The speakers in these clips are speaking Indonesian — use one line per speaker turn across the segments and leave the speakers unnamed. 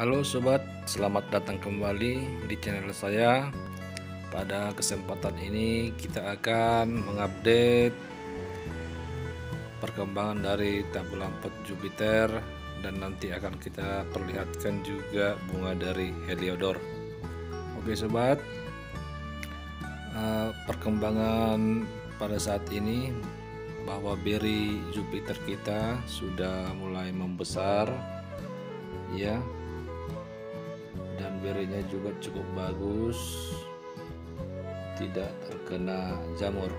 Halo sobat, selamat datang kembali di channel saya. Pada kesempatan ini kita akan mengupdate perkembangan dari pot Jupiter dan nanti akan kita perlihatkan juga bunga dari Heliodor. Oke sobat, eh, perkembangan pada saat ini bahwa beri Jupiter kita sudah mulai membesar ya dan berinya juga cukup bagus. Tidak terkena jamur.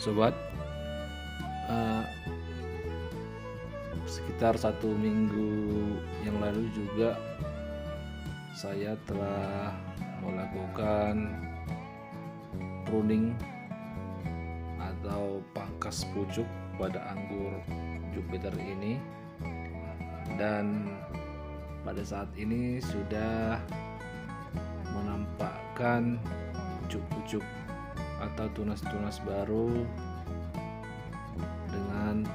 Sobat uh, sekitar satu minggu yang lalu juga saya telah melakukan pruning atau pangkas pucuk pada anggur Jupiter ini. Dan pada saat ini sudah menampakkan pucuk-pucuk atau tunas-tunas baru dengan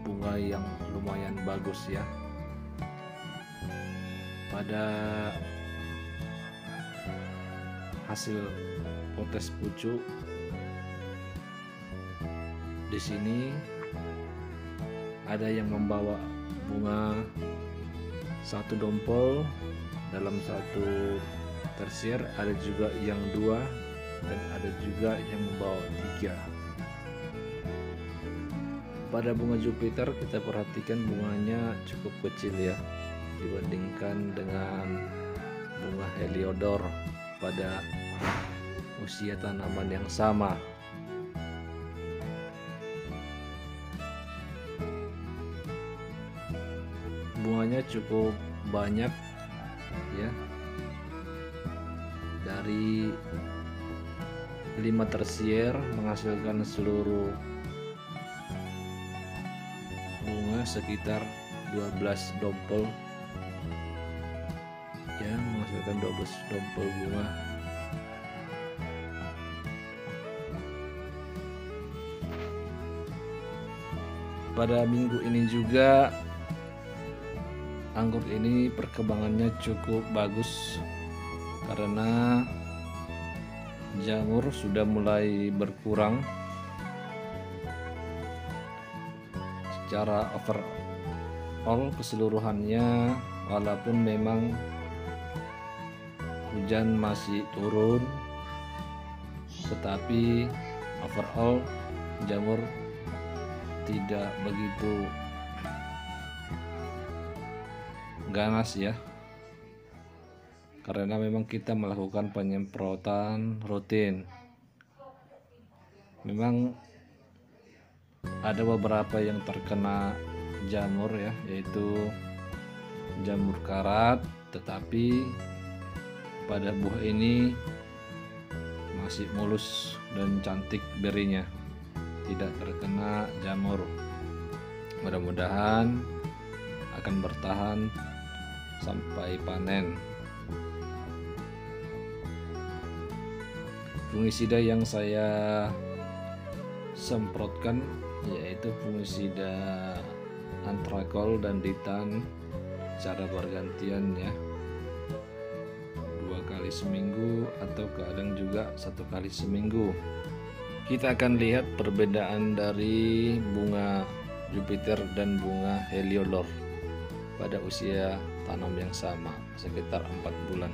bunga yang lumayan bagus ya. Pada hasil potes pucuk di sini ada yang membawa bunga satu dompol dalam satu tersier ada juga yang dua dan ada juga yang membawa tiga. Pada bunga Jupiter kita perhatikan bunganya cukup kecil ya dibandingkan dengan bunga Heliodor pada usia tanaman yang sama bunganya cukup banyak ya. Dari 5 tersier menghasilkan seluruh bunga sekitar 12 dompel. Ya menghasilkan 12 dompel bunga. Pada minggu ini juga anggur ini perkembangannya cukup bagus karena jamur sudah mulai berkurang secara overall keseluruhannya walaupun memang hujan masih turun tetapi overall jamur tidak begitu ganas ya. Karena memang kita melakukan penyemprotan rutin. Memang ada beberapa yang terkena jamur ya yaitu jamur karat tetapi pada buah ini masih mulus dan cantik berinya. Tidak terkena jamur. Mudah-mudahan akan bertahan sampai panen. Fungisida yang saya semprotkan yaitu fungisida antrakol dan ditan cara bergantian ya. Dua kali seminggu atau kadang juga satu kali seminggu. Kita akan lihat perbedaan dari bunga Jupiter dan bunga Heliodor pada usia tanam yang sama sekitar empat bulan.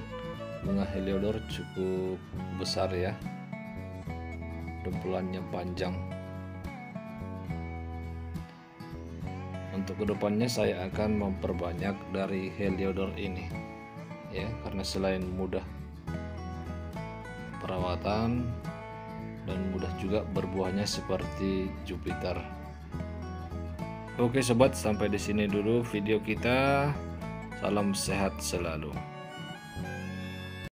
Bunga heliodor cukup besar ya. Dempulannya panjang. Untuk ke depannya saya akan memperbanyak dari heliodor ini ya karena selain mudah perawatan dan mudah juga berbuahnya seperti Jupiter Oke sobat, sampai di sini dulu video kita. Salam sehat selalu.